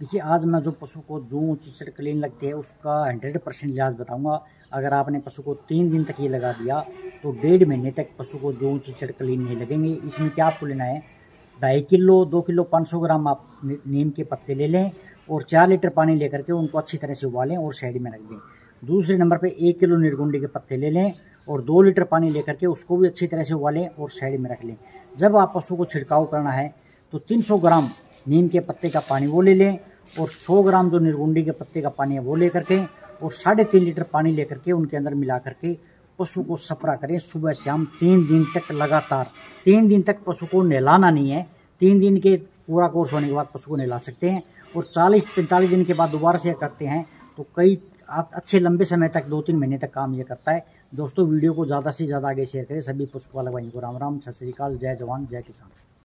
देखिए, आज मैं जो पशु को जो चिचड़ क्लीन लगती है, उसका हंड्रेड परसेंट इलाज बताऊँगा। अगर आपने पशु को तीन दिन तक ये लगा दिया तो डेढ़ महीने तक पशु को जो चिचड़ क्लीन नहीं लगेंगे। इसमें क्या आपको लेना है? ढाई किलो, दो किलो, पाँच सौ ग्राम आप नीम के पत्ते ले लें और चार लीटर पानी लेकर के उनको अच्छी तरह से उबालें और साइड में रख दें। दूसरे नंबर पर एक किलो निर्गुंडी के पत्ते ले लें और दो लीटर पानी लेकर के उसको भी अच्छी तरह से उबालें और साइड में रख लें। जब आप पशु को छिड़काव करना है तो 300 ग्राम नीम के पत्ते का पानी वो ले लें और 100 ग्राम जो निर्गुंडी के पत्ते का पानी है वो ले करके और साढ़े तीन लीटर पानी लेकर के उनके अंदर मिला करके पशु को सपरा करें। सुबह शाम तीन दिन तक लगातार, तीन दिन तक पशु को नहलाना नहीं है। तीन दिन के पूरा कोर्स होने के बाद पशु को नहला सकते हैं और चालीस, पैंतालीस दिन के बाद दोबारा से करते हैं तो कई आप अच्छे लंबे समय तक, दो तीन महीने तक काम ये करता है। दोस्तों, वीडियो को ज़्यादा से ज़्यादा आगे शेयर करें। सभी पशुपालक भाइयों को राम राम, सत श्रीकाल जय जवान, जय किसान।